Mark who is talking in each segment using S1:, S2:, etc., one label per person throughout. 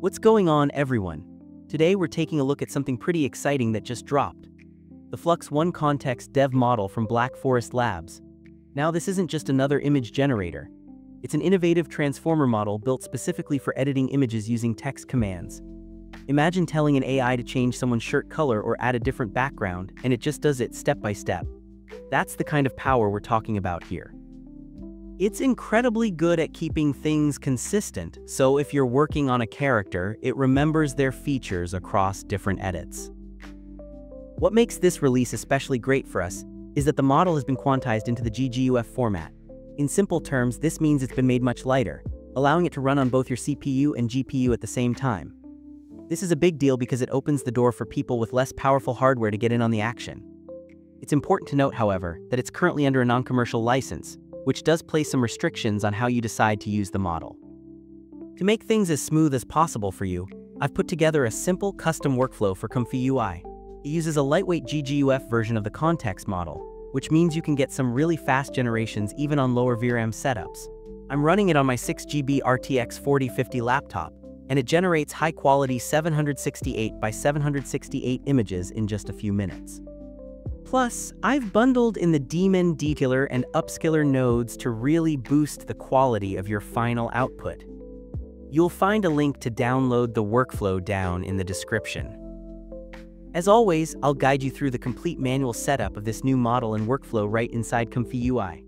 S1: What's going on, everyone? Today we're taking a look at something pretty exciting that just dropped. The Flux One Kontext Dev model from Black Forest Labs. Now this isn't just another image generator. It's an innovative transformer model built specifically for editing images using text commands. Imagine telling an AI to change someone's shirt color or add a different background, and it just does it step by step. That's the kind of power we're talking about here. It's incredibly good at keeping things consistent, so if you're working on a character, it remembers their features across different edits. What makes this release especially great for us is that the model has been quantized into the GGUF format. In simple terms, this means it's been made much lighter, allowing it to run on both your CPU and GPU at the same time. This is a big deal because it opens the door for people with less powerful hardware to get in on the action. It's important to note, however, that it's currently under a non-commercial license, which does place some restrictions on how you decide to use the model. To make things as smooth as possible for you, I've put together a simple custom workflow for Comfy UI. It uses a lightweight GGUF version of the Kontext model, which means you can get some really fast generations even on lower VRAM setups. I'm running it on my 6GB RTX 4050 laptop, and it generates high-quality 768 by 768 images in just a few minutes. Plus, I've bundled in the daemon detailer and upscaler nodes to really boost the quality of your final output. You'll find a link to download the workflow down in the description. As always, I'll guide you through the complete manual setup of this new model and workflow right inside Comfy UI.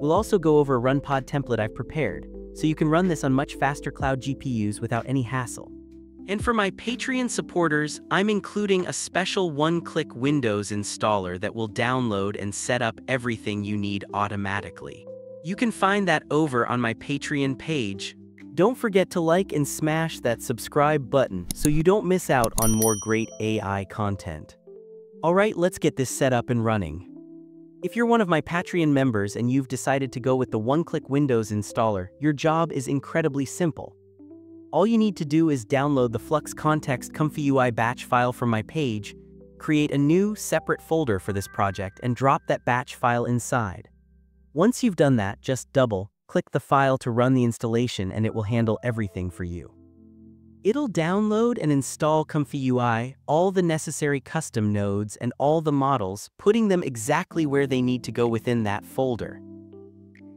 S1: We'll also go over a RunPod template I've prepared, so you can run this on much faster cloud GPUs without any hassle. And for my Patreon supporters, I'm including a special one-click Windows installer that will download and set up everything you need automatically. You can find that over on my Patreon page. Don't forget to like and smash that subscribe button so you don't miss out on more great AI content. Alright, let's get this set up and running. If you're one of my Patreon members and you've decided to go with the one-click Windows installer, your job is incredibly simple. All you need to do is download the Flux Kontext Comfy UI batch file from my page, create a new, separate folder for this project and drop that batch file inside. Once you've done that, just double, click the file to run the installation and it will handle everything for you. It'll download and install Comfy UI, all the necessary custom nodes, and all the models, putting them exactly where they need to go within that folder.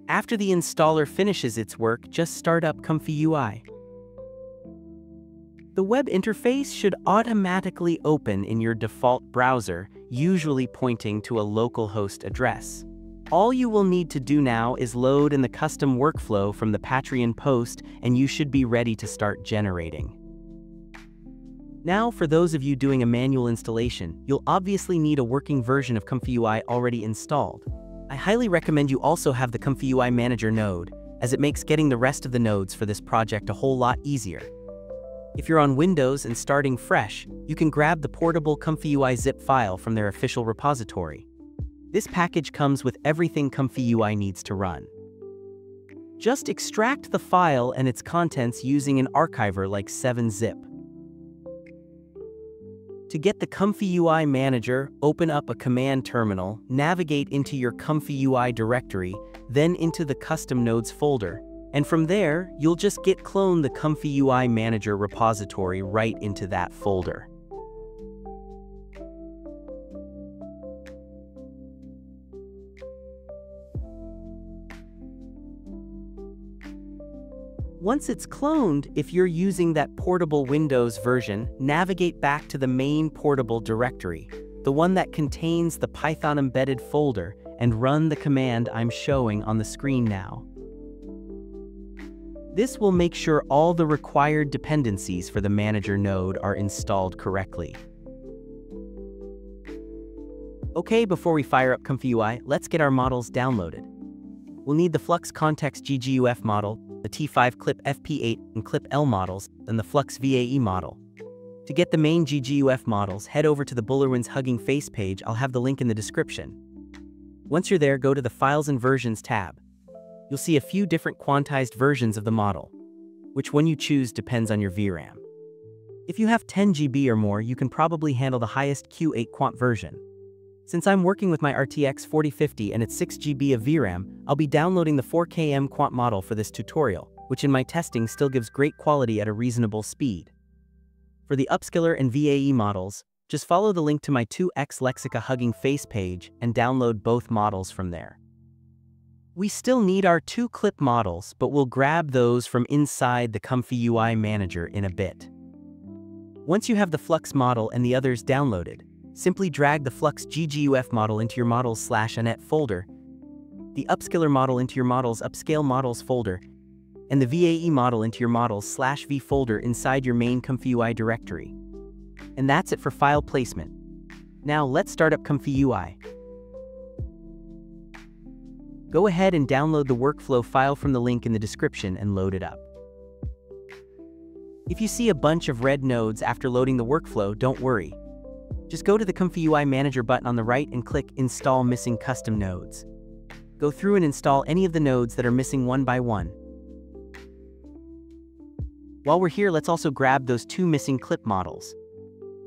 S1: After the installer finishes its work, just start up Comfy UI. The web interface should automatically open in your default browser, usually pointing to a localhost address. All you will need to do now is load in the custom workflow from the Patreon post and you should be ready to start generating. Now, for those of you doing a manual installation, you'll obviously need a working version of Comfy UI already installed. I highly recommend you also have the Comfy UI Manager node, as it makes getting the rest of the nodes for this project a whole lot easier. If you're on Windows and starting fresh, you can grab the portable Comfy UI zip file from their official repository. This package comes with everything Comfy UI needs to run. Just extract the file and its contents using an archiver like 7-zip. To get the Comfy UI Manager, open up a command terminal, navigate into your Comfy UI directory, then into the Custom Nodes folder, and from there, you'll just git clone the Comfy UI Manager repository right into that folder. Once it's cloned, if you're using that portable Windows version, navigate back to the main portable directory, the one that contains the Python embedded folder, and run the command I'm showing on the screen now. This will make sure all the required dependencies for the manager node are installed correctly. Okay, before we fire up Comfy UI, let's get our models downloaded. We'll need the Flux Kontext GGUF model, the T5 Clip FP8 and Clip L models, and the Flux VAE model. To get the main GGUF models, head over to the Bullerwins Hugging Face page, I'll have the link in the description. Once you're there, go to the Files and Versions tab. You'll see a few different quantized versions of the model. Which one you choose depends on your VRAM. If you have 10 GB or more, you can probably handle the highest Q8 quant version. Since I'm working with my RTX 4050 and it's 6GB of VRAM, I'll be downloading the 4K M Quant model for this tutorial, which in my testing still gives great quality at a reasonable speed. For the upscaler and VAE models, just follow the link to my 2x Lexica Hugging Face page and download both models from there. We still need our two clip models, but we'll grab those from inside the Comfy UI Manager in a bit. Once you have the Flux model and the others downloaded, simply drag the Flux GGUF model into your Models slash Unet folder, the Upscaler model into your Models Upscale Models folder, and the VAE model into your Models slash V folder inside your main Comfy UI directory. And that's it for file placement. Now let's start up Comfy UI. Go ahead and download the workflow file from the link in the description and load it up. If you see a bunch of red nodes after loading the workflow, don't worry. Just go to the Comfy UI Manager button on the right and click Install Missing Custom Nodes. Go through and install any of the nodes that are missing one by one. While we're here, let's also grab those two missing clip models.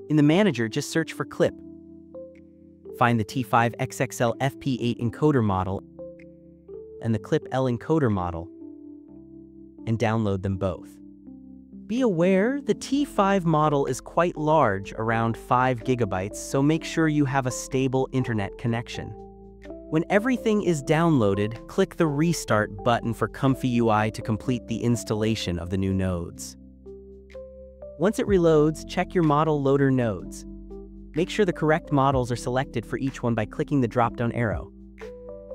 S1: In the manager, just search for clip. Find the T5XXL FP8 encoder model and the Clip L encoder model and download them both. Be aware, the T5 model is quite large, around 5 gigabytes, so make sure you have a stable internet connection. When everything is downloaded, click the Restart button for Comfy UI to complete the installation of the new nodes. Once it reloads, check your model loader nodes. Make sure the correct models are selected for each one by clicking the drop-down arrow.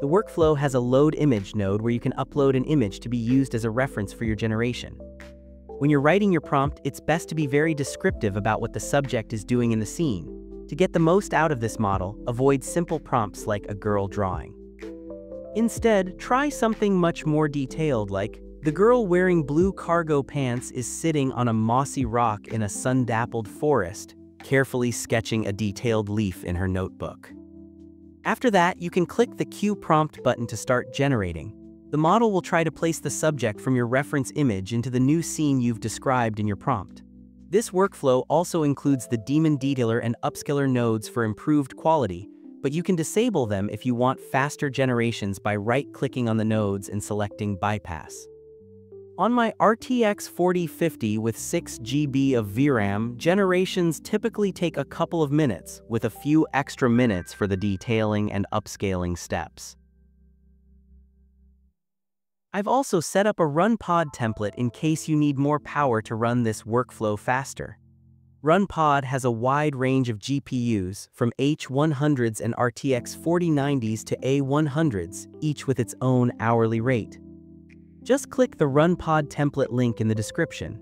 S1: The workflow has a load image node where you can upload an image to be used as a reference for your generation. When you're writing your prompt, it's best to be very descriptive about what the subject is doing in the scene. To get the most out of this model, avoid simple prompts like a girl drawing. Instead, try something much more detailed like, the girl wearing blue cargo pants is sitting on a mossy rock in a sun-dappled forest, carefully sketching a detailed leaf in her notebook. After that, you can click the Queue prompt button to start generating. The model will try to place the subject from your reference image into the new scene you've described in your prompt. This workflow also includes the Daemon Detailer and Upscaler nodes for improved quality, but you can disable them if you want faster generations by right-clicking on the nodes and selecting Bypass. On my RTX 4050 with 6GB of VRAM, generations typically take a couple of minutes, with a few extra minutes for the detailing and upscaling steps. I've also set up a RunPod template in case you need more power to run this workflow faster. RunPod has a wide range of GPUs, from H100s and RTX 4090s to A100s, each with its own hourly rate. Just click the RunPod template link in the description.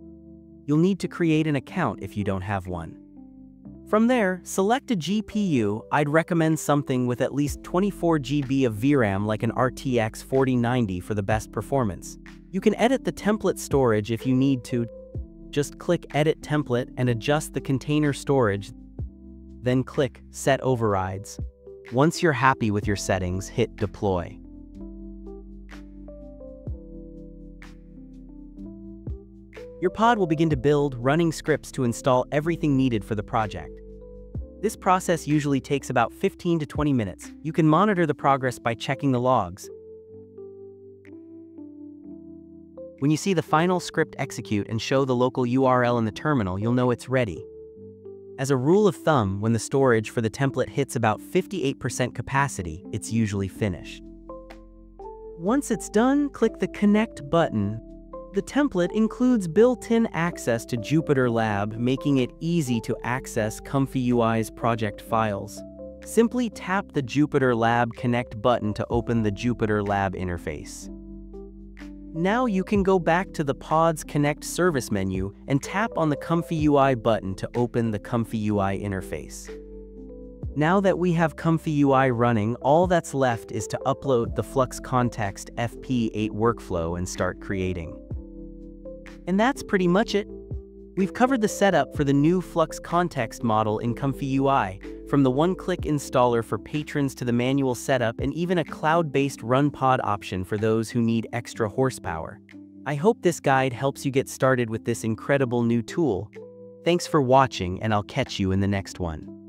S1: You'll need to create an account if you don't have one. From there, select a GPU, I'd recommend something with at least 24 GB of VRAM like an RTX 4090 for the best performance. You can edit the template storage if you need to. Just click Edit Template and adjust the container storage, then click Set Overrides. Once you're happy with your settings, hit Deploy. Your pod will begin to build running scripts to install everything needed for the project. This process usually takes about 15 to 20 minutes. You can monitor the progress by checking the logs. When you see the final script execute and show the local URL in the terminal, you'll know it's ready. As a rule of thumb, when the storage for the template hits about 58% capacity, it's usually finished. Once it's done, click the Connect button the template includes built-in access to Jupyter Lab, making it easy to access Comfy UI's project files. Simply tap the Jupyter Lab Connect button to open the Jupyter Lab interface. Now you can go back to the Pods Connect service menu and tap on the Comfy UI button to open the Comfy UI interface. Now that we have Comfy UI running, all that's left is to upload the Flux Kontext FP8 workflow and start creating. And that's pretty much it. We've covered the setup for the new Flux Kontext model in Comfy UI, from the one-click installer for patrons to the manual setup and even a cloud-based RunPod option for those who need extra horsepower. I hope this guide helps you get started with this incredible new tool. Thanks for watching and I'll catch you in the next one.